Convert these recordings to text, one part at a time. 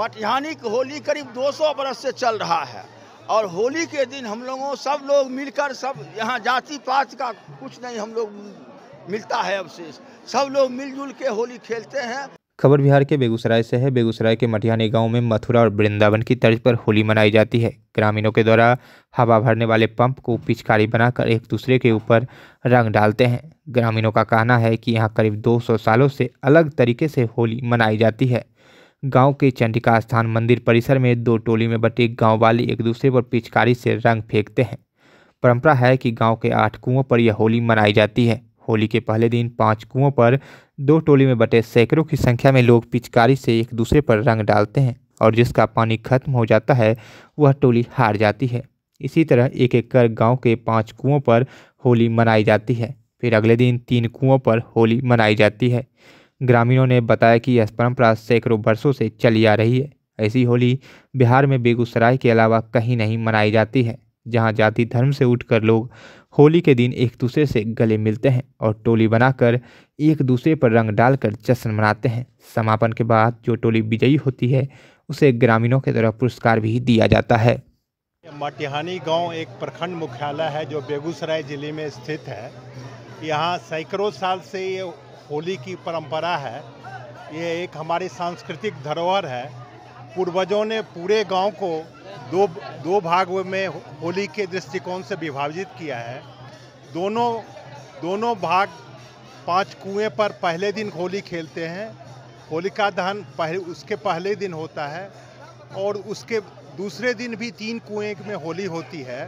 मटिहानी की होली करीब 200 बरस से चल रहा है। और होली के दिन हम लोगों, सब लोग मिलकर, सब यहाँ जाति पात का कुछ नहीं हम लोग मिलता है अवशेष। सब लोग मिलजुल के होली खेलते हैं। खबर बिहार के बेगूसराय से है। बेगूसराय के मटिहानी गाँव में मथुरा और वृंदावन की तर्ज पर होली मनाई जाती है। ग्रामीणों के द्वारा हवा भरने वाले पंप को पिचकारी बनाकर एक दूसरे के ऊपर रंग डालते हैं। ग्रामीणों का कहना है कि यहाँ करीब 200 सालों से अलग तरीके से होली मनाई जाती है। गाँव के चंडिका स्थान मंदिर परिसर में दो टोली में बटे गाँव वाले एक दूसरे पर पिचकारी से रंग फेंकते हैं। परंपरा है कि गाँव के आठ कुओं पर यह होली मनाई जाती है। होली के पहले दिन पाँच कुओं पर दो टोली में बटे सैकड़ों की संख्या में लोग पिचकारी से एक दूसरे पर रंग डालते हैं और जिसका पानी खत्म हो जाता है, वह टोली हार जाती है। इसी तरह एक एक कर गाँव के पाँच कुओं पर होली मनाई जाती है। फिर अगले दिन तीन कुओं पर होली मनाई जाती है। ग्रामीणों ने बताया कि यह परंपरा सैकड़ों वर्षों से चली आ रही है। ऐसी होली बिहार में बेगूसराय के अलावा कहीं नहीं मनाई जाती है, जहाँ जाति धर्म से उठकर लोग होली के दिन एक दूसरे से गले मिलते हैं और टोली बनाकर एक दूसरे पर रंग डालकर जश्न मनाते हैं। समापन के बाद जो टोली विजयी होती है, उसे ग्रामीणों के द्वारा पुरस्कार भी दिया जाता है। मटिहानी गाँव एक प्रखंड मुख्यालय है जो बेगूसराय ज़िले में स्थित है। यहाँ सैकड़ों साल से ये होली की परंपरा है। ये एक हमारी सांस्कृतिक धरोहर है। पूर्वजों ने पूरे गाँव को दो दो भाग में होली के दृष्टिकोण से विभाजित किया है। दोनों दोनों भाग पाँच कुएँ पर पहले दिन होली खेलते हैं। होलिका दहन पहले, उसके पहले दिन होता है और उसके दूसरे दिन भी तीन कुएँ में होली होती है।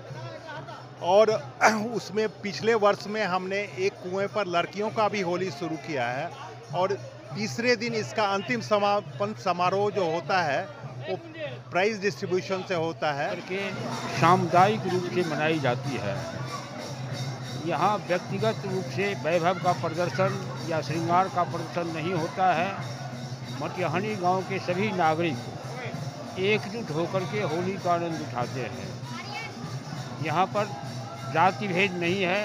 और उसमें पिछले वर्ष में हमने एक कुएँ पर लड़कियों का भी होली शुरू किया है और तीसरे दिन इसका अंतिम समापन समारोह जो होता है, वो प्राइज डिस्ट्रीब्यूशन से होता है। सामुदायिक रूप से मनाई जाती है। यहाँ व्यक्तिगत रूप से वैभव का प्रदर्शन या श्रृंगार का प्रदर्शन नहीं होता है। मटिहानी गाँव के सभी नागरिक एकजुट होकर के होली का आनंद उठाते हैं। यहाँ पर जाति भेद नहीं है।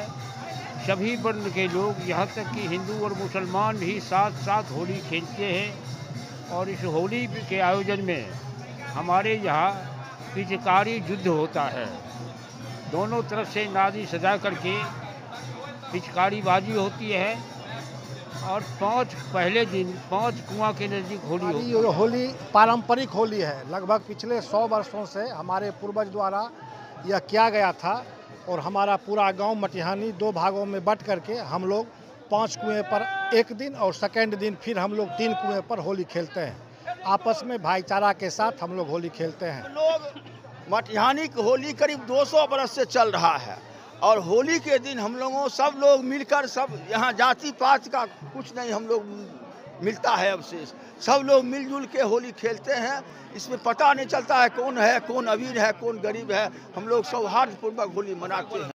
सभी वर्ण के लोग यहाँ तक कि हिंदू और मुसलमान भी साथ साथ होली खेलते हैं और इस होली के आयोजन में हमारे यहाँ पिचकारी युद्ध होता है। दोनों तरफ़ से नादी सजा करके पिचकारी बाजी होती है और पाँच पहले दिन पाँच कुआँ के नज़दीक होली होती है। होली पारंपरिक होली है। लगभग पिछले सौ वर्षों से हमारे पूर्वज द्वारा यह किया गया था। और हमारा पूरा गाँव मटिहानी दो भागों में बट करके हम लोग पाँच कुएँ पर एक दिन और सेकेंड दिन फिर हम लोग तीन कुएँ पर होली खेलते हैं। आपस में भाईचारा के साथ हम लोग होली खेलते हैं। लोग मटिहानी की होली करीब 200 बरस से चल रहा है और होली के दिन हम लोगों सब लोग मिलकर सब यहाँ जाति पात का कुछ नहीं हम लोग मिलता है अवशेष। सब लोग मिलजुल के होली खेलते हैं। इसमें पता नहीं चलता है कौन है, कौन अमीर है, कौन गरीब है। हम लोग सौहार्दपूर्वक होली मनाते हैं।